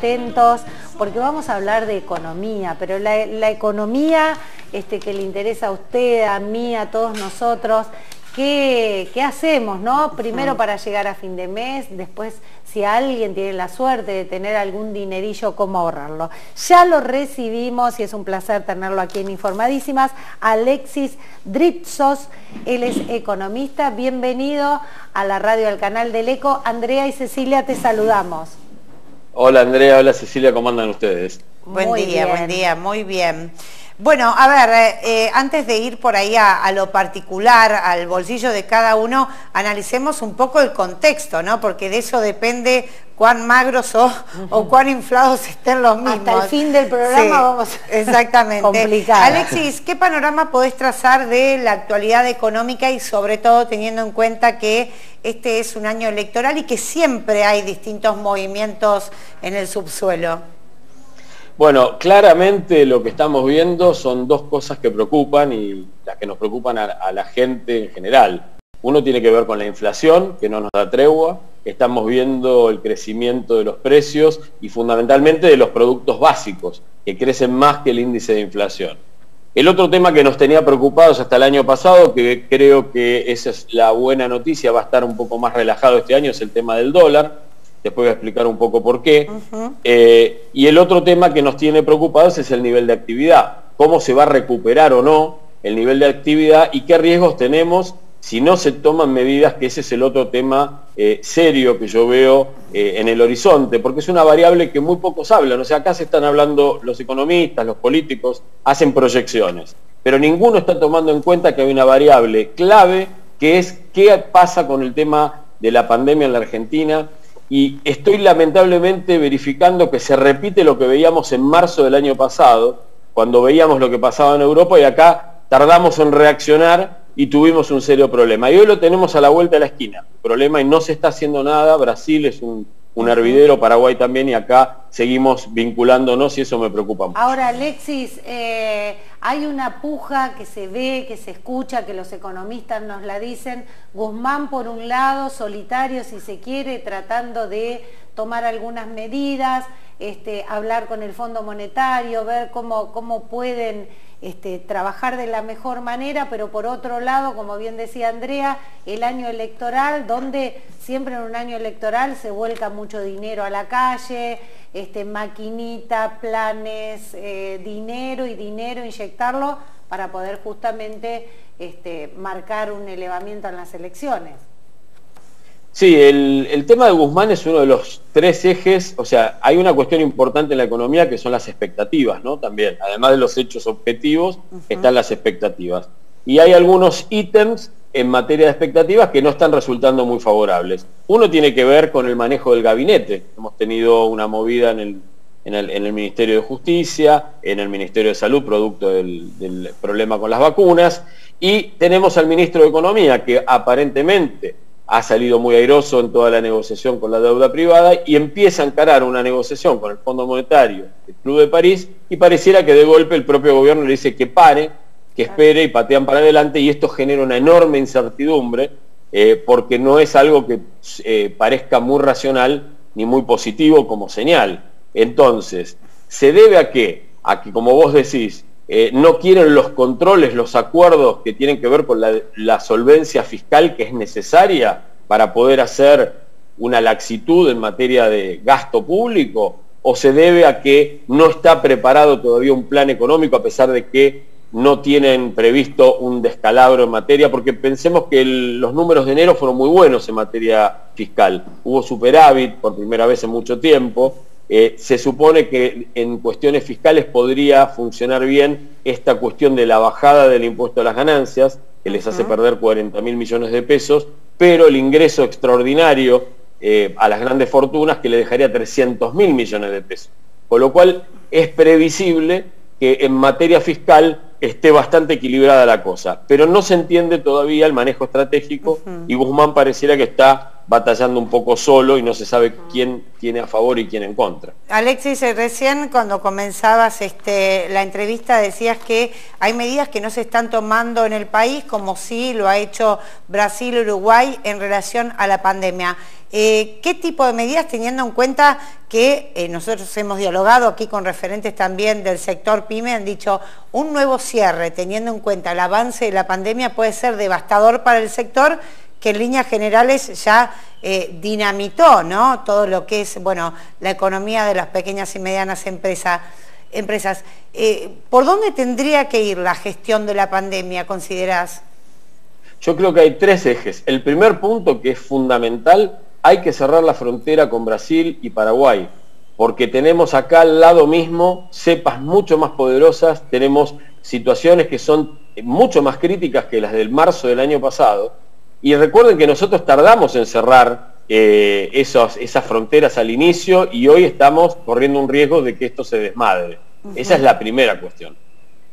atentos porque vamos a hablar de economía, pero la, economía este, que le interesa a usted, a mí, a todos nosotros, ¿Qué, hacemos, no? Primero para llegar a fin de mes, después si alguien tiene la suerte de tener algún dinerillo, cómo ahorrarlo. Ya lo recibimos y es un placer tenerlo aquí en Informadísimas. Alexis Dritsos, él es economista. Bienvenido a la radio del canal del ECO. Andrea y Cecilia, te saludamos. Hola Andrea, hola Cecilia, ¿cómo andan ustedes? Buen día, buen día, muy bien. Bueno, a ver, eh, eh, antes de ir por ahí a, lo particular, al bolsillo de cada uno, analicemos un poco el contexto, ¿no? Porque de eso depende cuán magros o, o cuán inflados estén los mismos. Hasta el fin del programa vamos exactamente. complicar. Alexis, ¿qué panorama podés trazar de la actualidad económica y sobre todo teniendo en cuenta que este es un año electoral y que siempre hay distintos movimientos en el subsuelo? Bueno, claramente lo que estamos viendo son dos cosas que preocupan y las que nos preocupan a, la gente en general. Uno tiene que ver con la inflación, que no nos da tregua. Estamos viendo el crecimiento de los precios y fundamentalmente de los productos básicos, que crecen más que el índice de inflación. El otro tema que nos tenía preocupados hasta el año pasado, que creo que esa es la buena noticia, va a estar un poco más relajado este año, es el tema del dólar después voy a explicar un poco por qué. Eh, y el otro tema que nos tiene preocupados es el nivel de actividad, cómo se va a recuperar o no el nivel de actividad y qué riesgos tenemos si no se toman medidas, que ese es el otro tema eh, serio que yo veo eh, en el horizonte, porque es una variable que muy pocos hablan. O sea, acá se están hablando los economistas, los políticos, hacen proyecciones, pero ninguno está tomando en cuenta que hay una variable clave que es qué pasa con el tema de la pandemia en la Argentina, y estoy lamentablemente verificando que se repite lo que veíamos en marzo del año pasado, cuando veíamos lo que pasaba en Europa y acá tardamos en reaccionar y tuvimos un serio problema. Y hoy lo tenemos a la vuelta de la esquina, problema y no se está haciendo nada, Brasil es un un hervidero, Paraguay también, y acá seguimos vinculándonos y eso me preocupa mucho. Ahora, Alexis, eh, hay una puja que se ve, que se escucha, que los economistas nos la dicen, Guzmán por un lado, solitario si se quiere, tratando de tomar algunas medidas, este, hablar con el Fondo Monetario, ver cómo, cómo pueden este, trabajar de la mejor manera, pero por otro lado, como bien decía Andrea, el año electoral, donde siempre en un año electoral se vuelca mucho dinero a la calle, este, maquinita, planes, eh, dinero y dinero, inyectarlo para poder justamente este, marcar un elevamiento en las elecciones. Sí, el, tema de Guzmán es uno de los tres ejes, o sea, hay una cuestión importante en la economía que son las expectativas, ¿no? También, además de los hechos objetivos, están las expectativas. Y hay algunos ítems en materia de expectativas que no están resultando muy favorables. Uno tiene que ver con el manejo del gabinete. Hemos tenido una movida en el, en el, Ministerio de Justicia, en el Ministerio de Salud, producto del, del problema con las vacunas, y tenemos al ministro de Economía que aparentemente ha salido muy airoso en toda la negociación con la deuda privada y empieza a encarar una negociación con el Fondo Monetario, el Club de París, y pareciera que de golpe el propio gobierno le dice que pare, que espere y patean para adelante y esto genera una enorme incertidumbre eh, porque no es algo que eh, parezca muy racional ni muy positivo como señal. Entonces, ¿se debe a qué? A que, como vos decís, eh, no quieren los controles, los acuerdos que tienen que ver con la, solvencia fiscal que es necesaria para poder hacer una laxitud en materia de gasto público, o se debe a que no está preparado todavía un plan económico a pesar de que no tienen previsto un descalabro en materia, porque pensemos que los números de enero fueron muy buenos en materia fiscal. Hubo superávit por primera vez en mucho tiempo, eh, se supone que en cuestiones fiscales podría funcionar bien esta cuestión de la bajada del impuesto a las ganancias, que les hace perder 40 mil millones de pesos, pero el ingreso extraordinario eh, a las grandes fortunas que le dejaría 300 mil millones de pesos. Con lo cual es previsible que en materia fiscal esté bastante equilibrada la cosa, pero no se entiende todavía el manejo estratégico y Guzmán pareciera que está batallando un poco solo y no se sabe quién tiene a favor y quién en contra. Alexis, eh, recién cuando comenzabas este, la entrevista decías que hay medidas que no se están tomando en el país, como sí lo ha hecho Brasil Uruguay en relación a la pandemia. Eh, ¿Qué tipo de medidas, teniendo en cuenta que eh, nosotros hemos dialogado aquí con referentes también del sector PYME, han dicho un nuevo cierre, teniendo en cuenta el avance de la pandemia, puede ser devastador para el sector que en líneas generales ya eh, dinamitó ¿no? todo lo que es bueno, la economía de las pequeñas y medianas empresas. empresas. Eh, ¿Por dónde tendría que ir la gestión de la pandemia, considerás? Yo creo que hay tres ejes. El primer punto que es fundamental, hay que cerrar la frontera con Brasil y Paraguay, porque tenemos acá al lado mismo cepas mucho más poderosas, tenemos situaciones que son mucho más críticas que las del marzo del año pasado, y recuerden que nosotros tardamos en cerrar eh, esas fronteras al inicio y hoy estamos corriendo un riesgo de que esto se desmadre. Esa es la primera cuestión.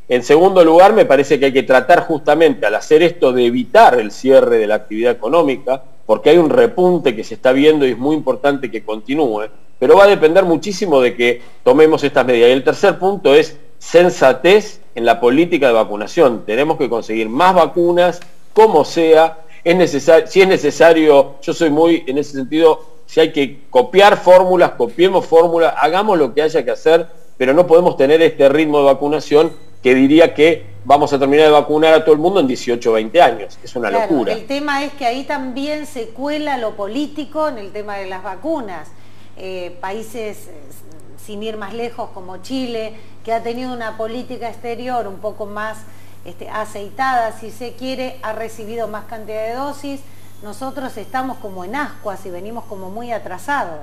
En segundo lugar, me parece que hay que tratar justamente al hacer esto de evitar el cierre de la actividad económica, porque hay un repunte que se está viendo y es muy importante que continúe, pero va a depender muchísimo de que tomemos estas medidas. Y el tercer punto es sensatez en la política de vacunación. Tenemos que conseguir más vacunas, como sea, necesario, si es necesario, yo soy muy en ese sentido, si hay que copiar fórmulas, copiemos fórmulas, hagamos lo que haya que hacer, pero no podemos tener este ritmo de vacunación que diría que vamos a terminar de vacunar a todo el mundo en 18 o 20 años. Es una locura. El tema es que ahí también se cuela lo político en el tema de las vacunas. Eh, países, sin ir más lejos, como Chile, que ha tenido una política exterior un poco más este, aceitada, si se quiere, ha recibido más cantidad de dosis. Nosotros estamos como en ascuas y venimos como muy atrasados.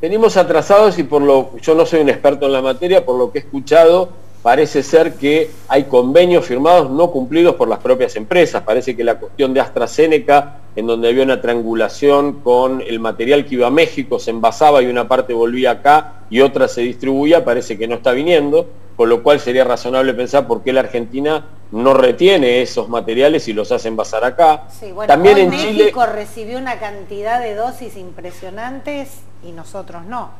Venimos atrasados y por lo, yo no soy un experto en la materia, por lo que he escuchado, parece ser que hay convenios firmados no cumplidos por las propias empresas. Parece que la cuestión de AstraZeneca, en donde había una triangulación con el material que iba a México, se envasaba y una parte volvía acá y otra se distribuía, parece que no está viniendo con lo cual sería razonable pensar por qué la Argentina no retiene esos materiales y los hace envasar acá. También en México recibió una cantidad de dosis impresionantes y nosotros no.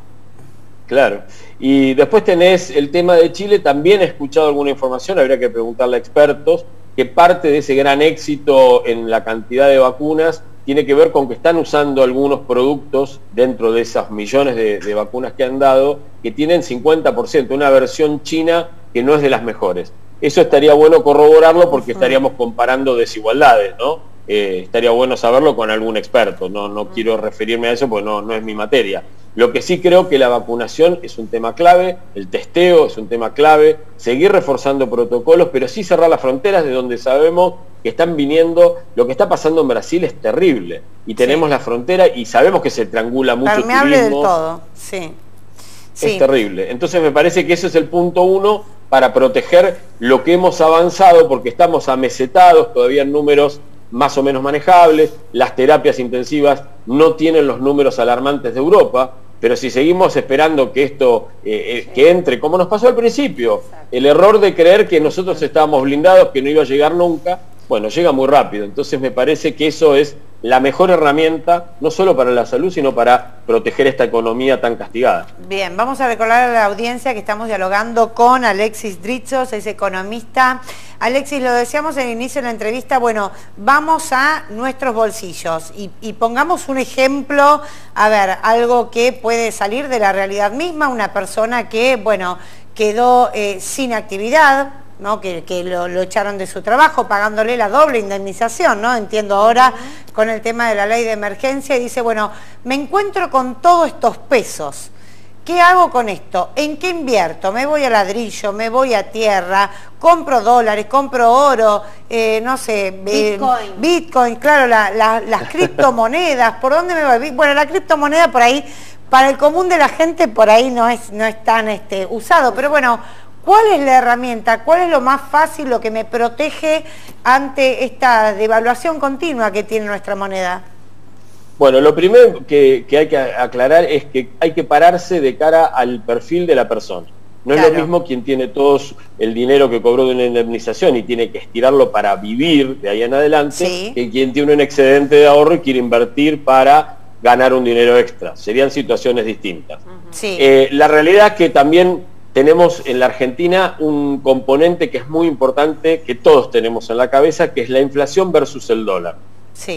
Claro. Y después tenés el tema de Chile, también he escuchado alguna información, habría que preguntarle a expertos, que parte de ese gran éxito en la cantidad de vacunas tiene que ver con que están usando algunos productos dentro de esas millones de, vacunas que han dado que tienen 50%, una versión china que no es de las mejores. Eso estaría bueno corroborarlo porque estaríamos comparando desigualdades, ¿no? Eh, estaría bueno saberlo con algún experto, no, no quiero referirme a eso porque no, no es mi materia. Lo que sí creo que la vacunación es un tema clave, el testeo es un tema clave, seguir reforzando protocolos, pero sí cerrar las fronteras de donde sabemos que están viniendo, lo que está pasando en Brasil es terrible, y tenemos la frontera y sabemos que se triangula mucho Permeable del todo, sí. Es terrible. Entonces me parece que ese es el punto uno para proteger lo que hemos avanzado, porque estamos amesetados todavía en números más o menos manejables, las terapias intensivas no tienen los números alarmantes de Europa, pero si seguimos esperando que esto eh, eh, que entre, como nos pasó al principio, el error de creer que nosotros estábamos blindados, que no iba a llegar nunca, bueno, llega muy rápido. Entonces me parece que eso es la mejor herramienta, no solo para la salud, sino para proteger esta economía tan castigada. Bien, vamos a recordar a la audiencia que estamos dialogando con Alexis Dritzos, es economista. Alexis, lo decíamos en el inicio de la entrevista, bueno, vamos a nuestros bolsillos y, pongamos un ejemplo, a ver, algo que puede salir de la realidad misma, una persona que, bueno, quedó eh, sin actividad, que, lo, echaron de su trabajo pagándole la doble indemnización, ¿no? entiendo ahora con el tema de la ley de emergencia y dice, bueno, me encuentro con todos estos pesos, ¿qué hago con esto? ¿En qué invierto? ¿Me voy a ladrillo? ¿Me voy a tierra? ¿Compro dólares? ¿Compro oro? Eh, no sé, eh, Bitcoin. Bitcoin, claro, las criptomonedas, ¿por dónde me voy? Bueno, la criptomoneda por ahí, para el común de la gente por ahí no es, no es tan este, usado, pero bueno, ¿Cuál es la herramienta? ¿Cuál es lo más fácil, lo que me protege ante esta devaluación continua que tiene nuestra moneda? Bueno, lo primero que, hay que aclarar es que hay que pararse de cara al perfil de la persona. No es lo mismo quien tiene todo el dinero que cobró de una indemnización y tiene que estirarlo para vivir de ahí en adelante, que quien tiene un excedente de ahorro y quiere invertir para ganar un dinero extra. Serían situaciones distintas. Eh, la realidad es que también tenemos en la Argentina un componente que es muy importante, que todos tenemos en la cabeza, que es la inflación versus el dólar.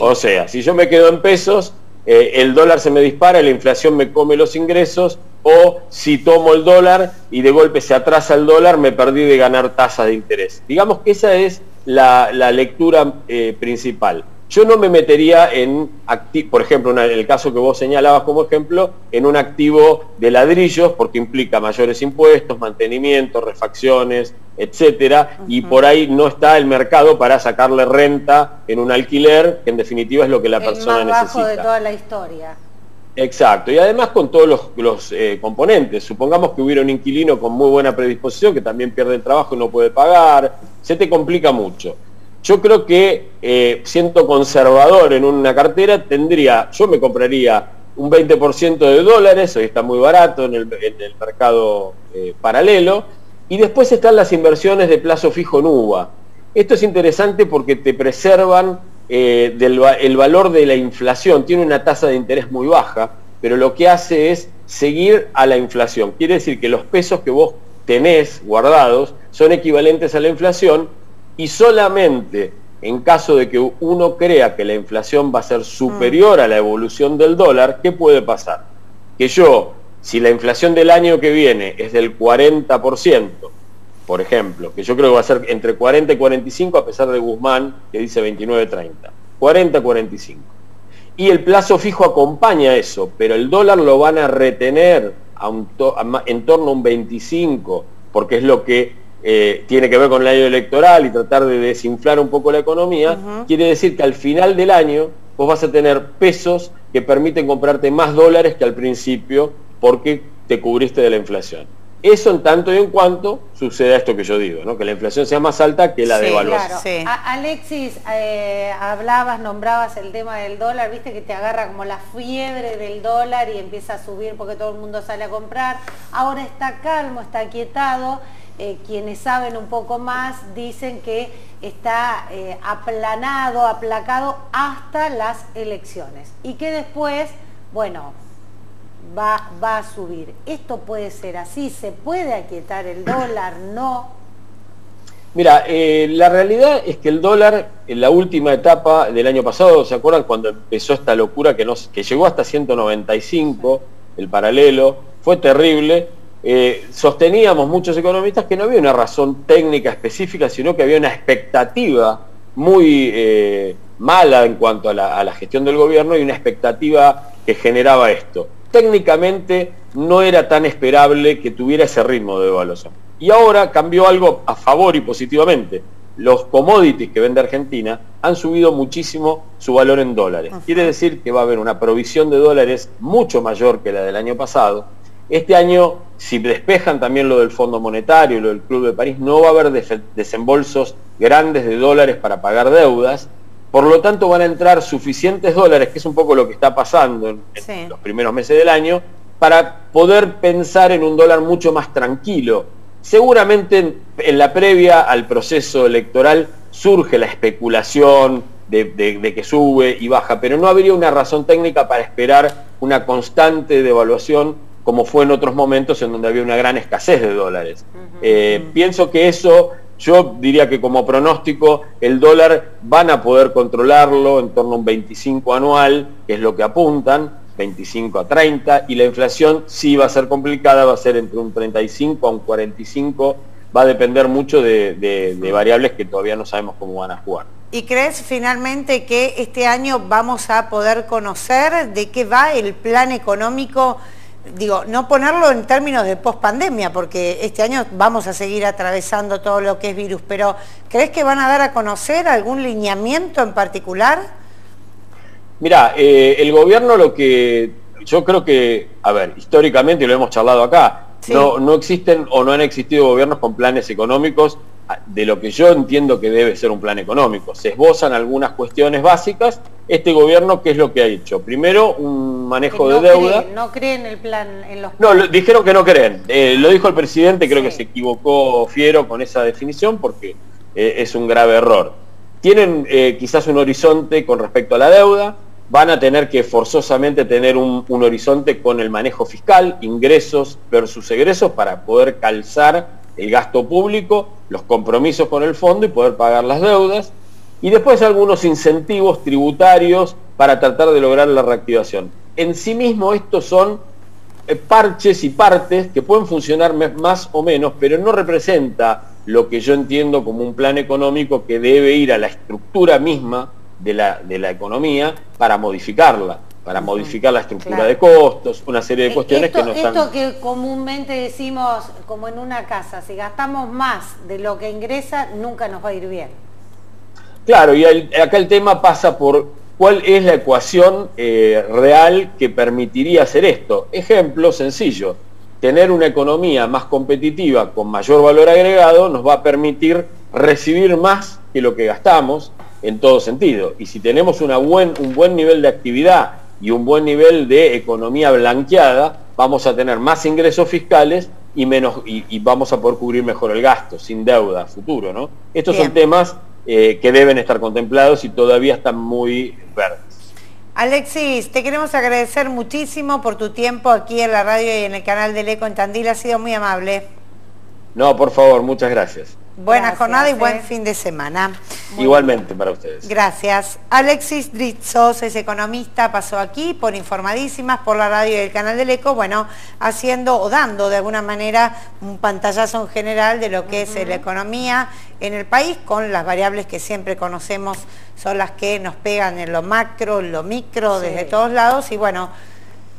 O sea, si yo me quedo en pesos, eh, el dólar se me dispara, la inflación me come los ingresos, o si tomo el dólar y de golpe se atrasa el dólar, me perdí de ganar tasa de interés. Digamos que esa es la, lectura eh, principal. Yo no me metería en, por ejemplo, en el caso que vos señalabas como ejemplo, en un activo de ladrillos, porque implica mayores impuestos, mantenimiento, refacciones, etcétera, y por ahí no está el mercado para sacarle renta en un alquiler, que en definitiva es lo que la persona más bajo de toda la historia. Exacto, y además con todos los, eh, componentes. Supongamos que hubiera un inquilino con muy buena predisposición que también pierde el trabajo y no puede pagar, se te complica mucho. Yo creo que eh, siendo conservador en una cartera, tendría, yo me compraría un 20% de dólares, hoy está muy barato en el, mercado eh, paralelo, y después están las inversiones de plazo fijo en UVA. Esto es interesante porque te preservan eh, del, el valor de la inflación, tiene una tasa de interés muy baja, pero lo que hace es seguir a la inflación. Quiere decir que los pesos que vos tenés guardados son equivalentes a la inflación y solamente en caso de que uno crea que la inflación va a ser superior a la evolución del dólar, ¿qué puede pasar? Que yo, si la inflación del año que viene es del 40%, por ejemplo, que yo creo que va a ser entre 40 y 45 a pesar de Guzmán, que dice 29-30. 40-45. Y el plazo fijo acompaña eso, pero el dólar lo van a retener en torno a un 25, porque es lo que eh, tiene que ver con el año electoral y tratar de desinflar un poco la economía, quiere decir que al final del año vos vas a tener pesos que permiten comprarte más dólares que al principio porque te cubriste de la inflación. Eso en tanto y en cuanto suceda esto que yo digo, ¿no? que la inflación sea más alta que la devaluación. Claro. Alexis, eh, hablabas, nombrabas el tema del dólar, viste que te agarra como la fiebre del dólar y empieza a subir porque todo el mundo sale a comprar. Ahora está calmo, está aquietado. Eh, quienes saben un poco más dicen que está eh, aplanado, aplacado hasta las elecciones y que después, bueno, va, va a subir. ¿Esto puede ser así? ¿Se puede aquietar el dólar? ¿No? Mira, eh, la realidad es que el dólar en la última etapa del año pasado, ¿se acuerdan cuando empezó esta locura que, nos, que llegó hasta 195, el paralelo? Fue terrible. Eh, sosteníamos muchos economistas que no había una razón técnica específica, sino que había una expectativa muy eh, mala en cuanto a la, a la gestión del gobierno y una expectativa que generaba esto técnicamente no era tan esperable que tuviera ese ritmo de devaluación. Y ahora cambió algo a favor y positivamente. Los commodities que vende Argentina han subido muchísimo su valor en dólares. Quiere decir que va a haber una provisión de dólares mucho mayor que la del año pasado. Este año, si despejan también lo del Fondo Monetario, lo del Club de París, no va a haber desembolsos grandes de dólares para pagar deudas por lo tanto van a entrar suficientes dólares, que es un poco lo que está pasando en, los primeros meses del año, para poder pensar en un dólar mucho más tranquilo. Seguramente en, la previa al proceso electoral surge la especulación de, que sube y baja, pero no habría una razón técnica para esperar una constante devaluación como fue en otros momentos en donde había una gran escasez de dólares. Eh, pienso que eso yo diría que como pronóstico el dólar van a poder controlarlo en torno a un 25 anual, que es lo que apuntan, 25 a 30, y la inflación sí va a ser complicada, va a ser entre un 35 a un 45, va a depender mucho de, variables que todavía no sabemos cómo van a jugar. ¿Y crees finalmente que este año vamos a poder conocer de qué va el plan económico digo, no ponerlo en términos de pospandemia, porque este año vamos a seguir atravesando todo lo que es virus, pero ¿crees que van a dar a conocer algún lineamiento en particular? Mira, eh, el gobierno lo que yo creo que, a ver, históricamente lo hemos charlado acá, no, no existen o no han existido gobiernos con planes económicos de lo que yo entiendo que debe ser un plan económico. Se esbozan algunas cuestiones básicas. Este gobierno, ¿qué es lo que ha hecho? Primero, un manejo de deuda. no creen el plan en los No, dijeron que no creen. Eh, lo dijo el presidente, creo que se equivocó Fiero con esa definición porque eh, es un grave error. Tienen eh, quizás un horizonte con respecto a la deuda, van a tener que forzosamente tener un, un horizonte con el manejo fiscal, ingresos versus egresos, para poder calzar el gasto público, los compromisos con el fondo y poder pagar las deudas. Y después algunos incentivos tributarios para tratar de lograr la reactivación. En sí mismo estos son eh, parches y partes que pueden funcionar más o menos, pero no representa lo que yo entiendo como un plan económico que debe ir a la estructura misma de la, de la economía para modificarla para modificar la estructura de costos, una serie de eh, cuestiones que no están... Esto que comúnmente decimos, como en una casa, si gastamos más de lo que ingresa, nunca nos va a ir bien. Claro, y acá el tema pasa por cuál es la ecuación eh, real que permitiría hacer esto. Ejemplo sencillo, tener una economía más competitiva con mayor valor agregado nos va a permitir recibir más que lo que gastamos en todo sentido. Y si tenemos una buen, un buen nivel de actividad y un buen nivel de economía blanqueada, vamos a tener más ingresos fiscales y, menos, y, vamos a poder cubrir mejor el gasto, sin deuda futuro. ¿no? Estos son temas eh, que deben estar contemplados y todavía están muy verdes. Alexis, te queremos agradecer muchísimo por tu tiempo aquí en la radio y en el canal del Eco en Tandil, ha sido muy amable. No, por favor, muchas gracias. Buena jornada y buen fin de semana. Igualmente para ustedes. Gracias. Alexis Dritzos es economista, pasó aquí por Informadísimas, por la radio y el canal del ECO, bueno, haciendo o dando de alguna manera un pantallazo en general de lo que es la economía en el país, con las variables que siempre conocemos son las que nos pegan en lo macro, en lo micro, desde todos lados, y bueno,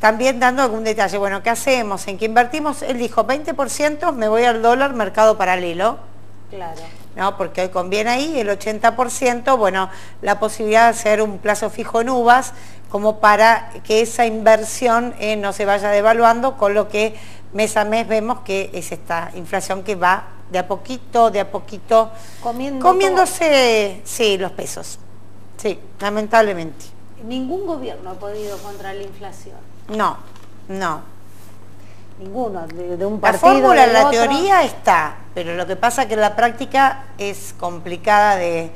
también dando algún detalle, bueno, ¿qué hacemos? ¿En qué invertimos? Él dijo, 20% me voy al dólar mercado paralelo, Claro. ¿no? Porque hoy conviene ahí el 80%, bueno, la posibilidad de hacer un plazo fijo en uvas como para que esa inversión eh, no se vaya devaluando, con lo que mes a mes vemos que es esta inflación que va de a poquito, de a poquito, comiéndose, sí, los pesos. Sí, lamentablemente. Ningún gobierno ha podido contra la inflación. No, no. Ninguno, de, un partido. La fórmula, la teoría está, pero lo que pasa es que la práctica es complicada de,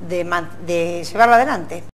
de llevarlo adelante.